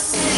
us.